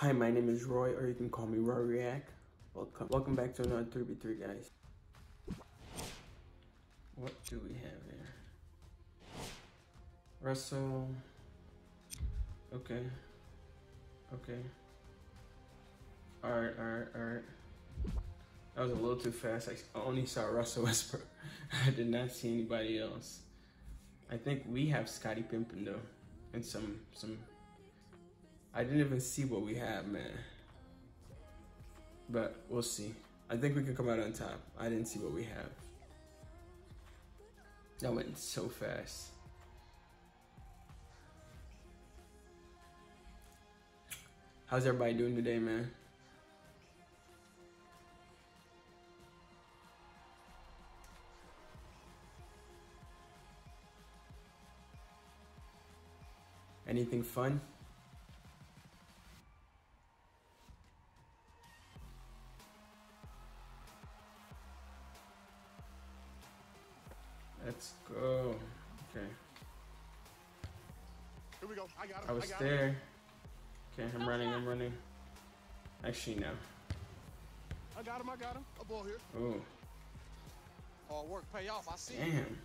Hi, my name is Roy, or you can call me Roy React. Welcome, welcome back to another 3v3, guys. What do we have here? Russell. Okay. Okay. Alright, alright, alright. That was a little too fast. I only saw Russell Westbrook. I did not see anybody else. I think we have Scottie Pippen though, and some some. I didn't even see what we have, man. But we'll see. I think we can come out on top. I didn't see what we have. That went so fast. How's everybody doing today, man? Anything fun? Let's go. Okay. Here we go. I got him. I was got there. Him. Okay, I'm running, I'm running. Actually, no. I got him. I got him. A ball here. Oh, Hard work pay off. I see. damn.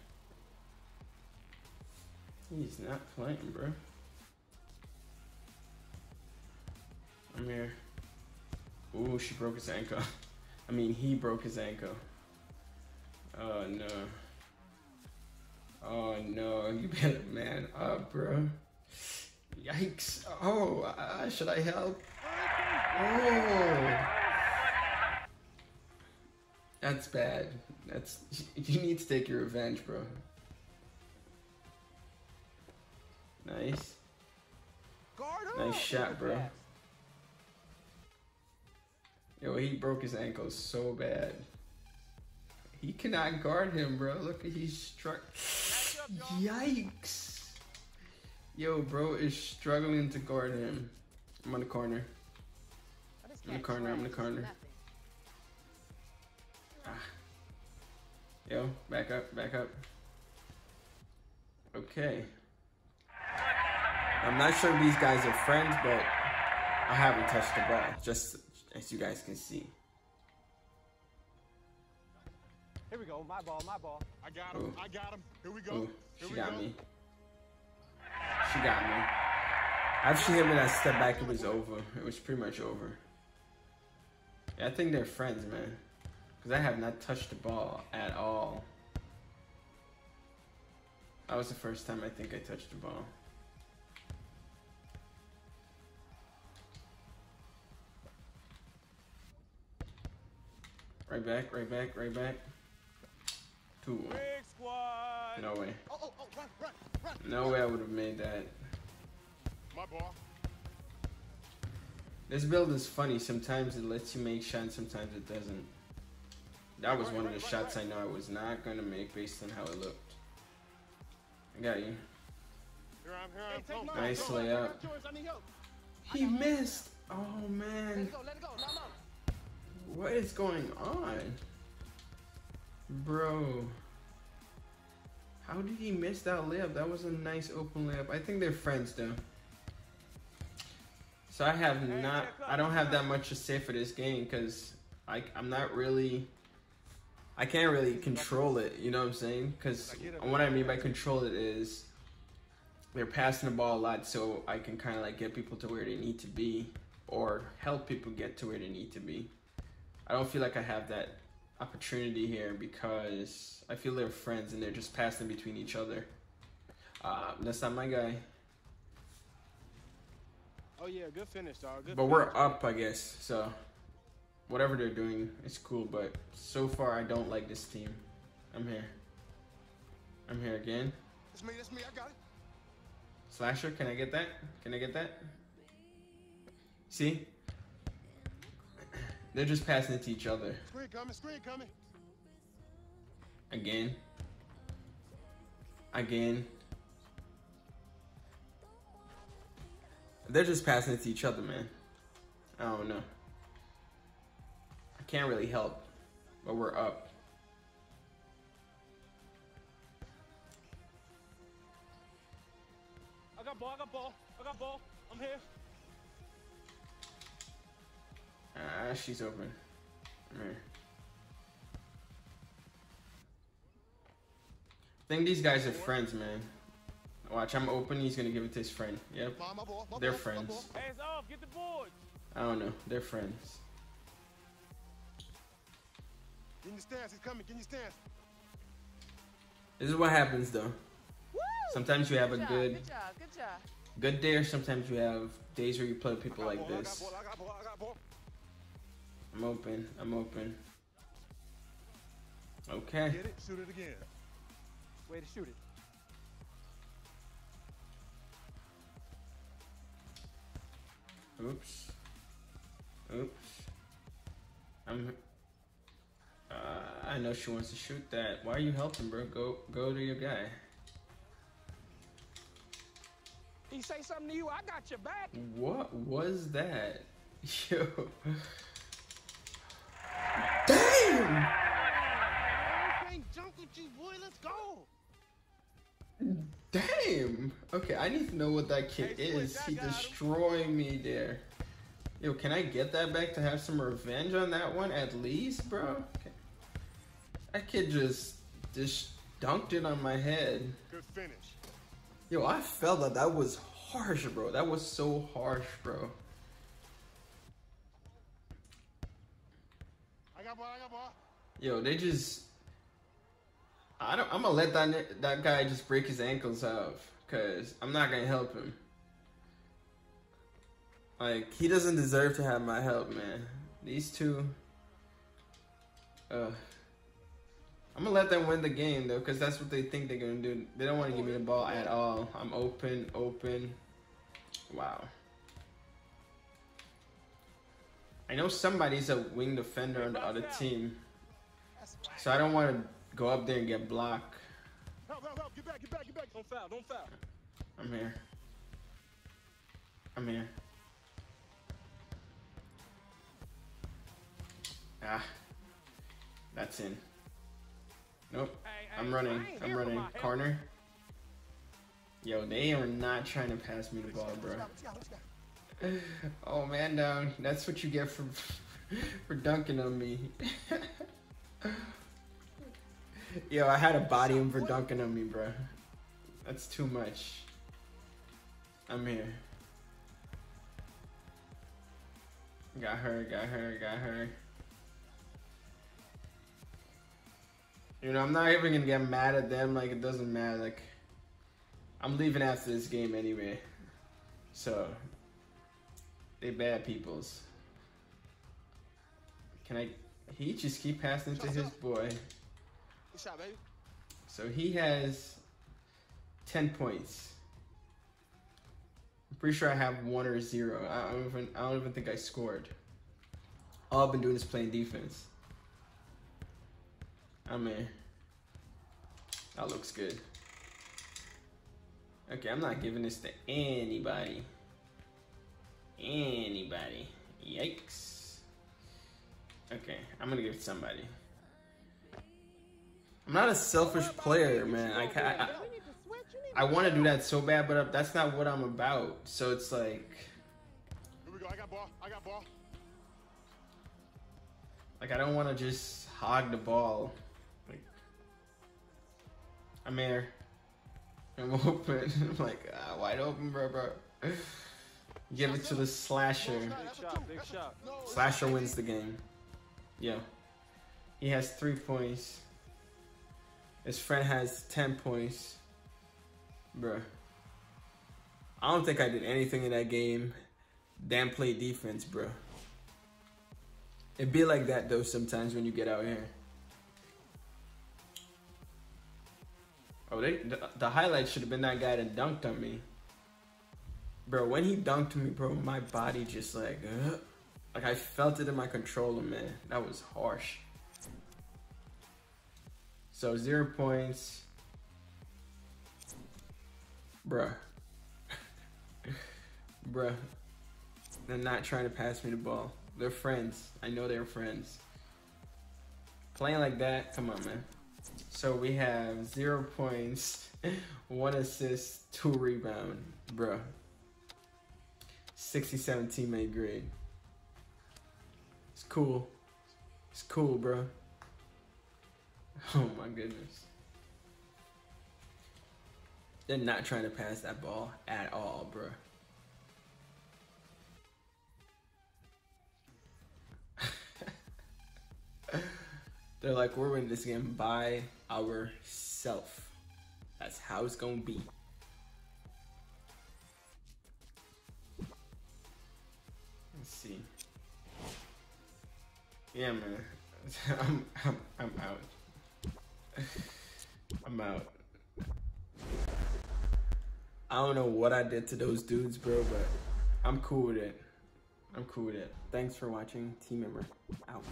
He's not playing, bro. I'm here. Ooh, she broke his ankle. I mean, he broke his ankle. Oh, no. Oh, no. You better man up, bro. Yikes. Oh, uh, should I help? Oh. That's bad. That's you need to take your revenge, bro. Nice. Guard. Nice shot, bro. Yo, he broke his ankle so bad. He cannot guard him, bro. Look, he's struck. Yikes. Yo, bro is struggling to guard him. I'm on the corner. I'm in the corner, I'm in the corner. Ah. Yo, back up, back up. Okay. I'm not sure if these guys are friends, but I haven't touched the ball, just as you guys can see. Here we go. My ball, my ball. I got him. Ooh. I got him. Here we go. Oh, Here she we got go. me. She got me. After she hit me that step back, it was over. It was pretty much over. Yeah, I think they're friends, man. Because I have not touched the ball at all. That was the first time I think I touched the ball. Right back, right back, right back. Two. Big squad. No way. Oh, oh, oh, run, run, run. No way I would have made that. My ball. This build is funny. Sometimes it lets you make shots, sometimes it doesn't. That was one of the shots I know I was not going to make based on how it looked. I got you. Here I'm. Here I'm. take Come mine. Nice Go, go, layup. go, George, I need help. He missed. Oh, Let man. it go, let it go. No, no. What is going on? Bro. How did he miss that layup? That was a nice open layup. I think they're friends though. So I have not I don't have that much to say for this game because I I'm not really I can't really control it, you know what I'm saying? Because what I mean by control it is they're passing the ball a lot so I can kind of like get people to where they need to be or help people get to where they need to be. I don't feel like I have that opportunity here because I feel they're friends and they're just passing between each other. Uh, that's not my guy. Oh yeah, good finish, dog. Good But finish. we're up, I guess. So whatever they're doing, it's cool. But so far, I don't like this team. I'm here. I'm here again. That's me. That's me. I got it. Slasher, can I get that? Can I get that? See? They're just passing it to each other. Screen coming. Screen coming. Again. Again. They're just passing it to each other, man. I don't know. I can't really help, but we're up. I got ball. I got ball. I got ball. I'm here. Ah, she's open. Alright. I think these guys are friends, man. Watch, I'm open. He's gonna give it to his friend. Yep, My, my ball. My they're friends. Hands off, get the boards. I don't know. They're friends. Get in your stance. He's coming. Get in your stance. This is what happens, though. Woo! Sometimes you have a good, Good job. Good job. good day, or sometimes you have days where you play with people I got like ball, this. I'm open. I'm open. Okay. Get it. Shoot it again. Way to shoot it. Oops. Oops. I'm. Uh, I know she wants to shoot that. Why are you helping, bro? Go, go to your guy. He say something to you, I got your back. What was that? Yo. Damn! Jump with you, boy. Let's go. Damn! Okay, I need to know what that kid Hey, is. He destroying me there. Yo, can I get that back to have some revenge on that one at least, bro? Okay. That kid just just dunked it on my head. Good finish. Yo, I felt that that was harsh, bro. That was so harsh, bro. I got ball. I got ball. Yo, they just. I don't. I'm gonna let that that guy just break his ankles off, cause I'm not gonna help him. Like he doesn't deserve to have my help, man. These two. Uh. I'm gonna let them win the game though, cause that's what they think they're gonna do. They don't want to give me the ball at all. I'm open, open. Wow. I know somebody's a wing defender on the other team. So I don't want to go up there and get blocked. Help, help, help. Get back. Get back. Get back. Don't foul, don't foul. I'm here. I'm here. Ah. That's in. Nope. Hey, I'm running. I ain't I'm running. Corner. Yo, they are not trying to pass me the ball, bro. Oh man, down. That's what you get for for dunking on me. Yo, I had to body him for dunking on me, bro. That's too much. I'm here. Got her, got her, got her. You know, I'm not even gonna get mad at them. Like, it doesn't matter. Like, I'm leaving after this game anyway. So, they bad peoples. Can I? He just keep passing to his boy. Good shot, baby. So he has ten points. I'm pretty sure I have one or zero. I don't even. I don't even think I scored. All I've been doing is playing defense. I mean, that looks good. Okay, I'm not giving this to anybody. Anybody. Yikes. Okay, I'm gonna give it to somebody. I'm not a selfish player, man. I, ca- I, We need to switch. You need I want to do that so bad, but that's not what I'm about. So it's like, Here we go. I got ball. I got ball. like I don't want to just hog the ball. Like, I'm here. I'm open. I'm like ah, wide open, bro, bro. Give it to the slasher. Big shot, big shot. Slasher wins the game. Yeah. he has three points. His friend has ten points. Bruh. I don't think I did anything in that game. Damn play defense, bro. It be like that though sometimes when you get out here. Oh, they the, the highlight should have been that guy that dunked on me. Bro, when he dunked me, bro, my body just like, uh, like I felt it in my controller, man. That was harsh. So zero points. Bruh. Bruh. They're not trying to pass me the ball. They're friends. I know they're friends. Playing like that, come on, man. So we have zero points, one assist, two rebound. Bruh. 67 teammate grade. Let's cool. It's cool, bro. Oh my goodness. They're not trying to pass that ball at all, bro. They're like, we're winning this game by ourself. That's how it's gonna be. See. Yeah, man. I'm, I'm, I'm out. I'm out. I don't know what I did to those dudes, bro, but I'm cool with it. I'm cool with it. Thanks for watching. Team Hamer out.